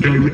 Thank